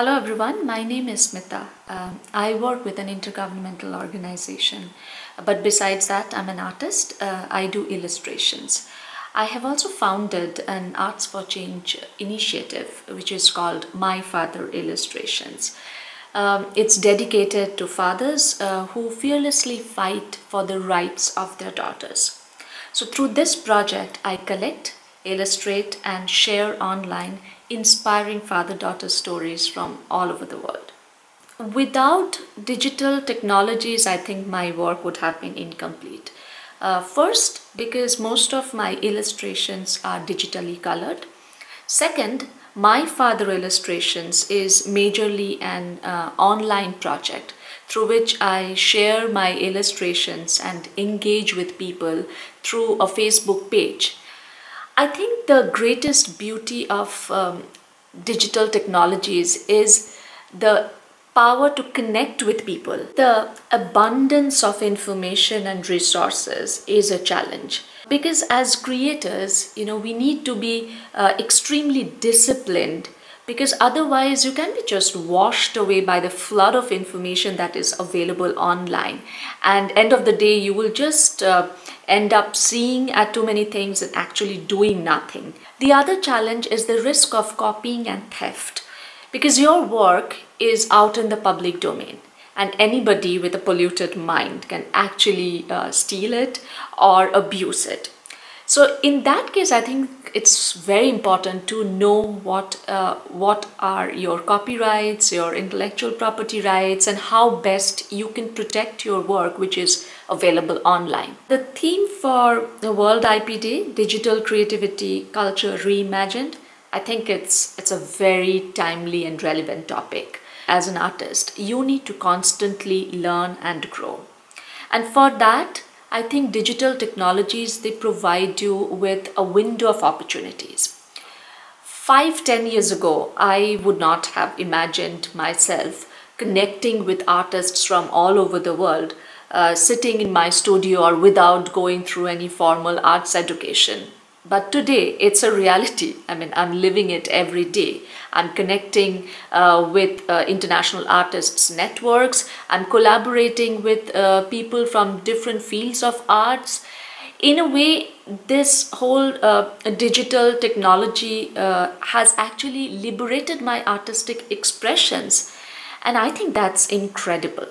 Hello everyone, my name is Smita. Um, I work with an intergovernmental organization, but besides that, I'm an artist. Uh, I do illustrations. I have also founded an Arts for Change initiative, which is called My Father Illustrations. Um, it's dedicated to fathers uh, who fearlessly fight for the rights of their daughters. So, through this project, I collect, illustrate, and share online inspiring father daughter stories from all over the world. Without digital technologies, I think my work would have been incomplete. Uh, first, because most of my illustrations are digitally colored. Second, my father illustrations is majorly an uh, online project through which I share my illustrations and engage with people through a Facebook page. I think the greatest beauty of um, digital technologies is the power to connect with people. The abundance of information and resources is a challenge. Because as creators, you know, we need to be uh, extremely disciplined. Because otherwise you can be just washed away by the flood of information that is available online. And end of the day you will just uh, end up seeing at too many things and actually doing nothing. The other challenge is the risk of copying and theft because your work is out in the public domain and anybody with a polluted mind can actually uh, steal it or abuse it so in that case, I think it's very important to know what uh, what are your copyrights, your intellectual property rights, and how best you can protect your work, which is available online. The theme for the World IP Day, Digital Creativity Culture Reimagined, I think it's it's a very timely and relevant topic. As an artist, you need to constantly learn and grow. And for that, I think digital technologies, they provide you with a window of opportunities. Five, ten years ago, I would not have imagined myself connecting with artists from all over the world, uh, sitting in my studio or without going through any formal arts education. But today it's a reality. I mean, I'm living it every day. I'm connecting uh, with uh, international artists' networks. I'm collaborating with uh, people from different fields of arts. In a way, this whole uh, digital technology uh, has actually liberated my artistic expressions. And I think that's incredible.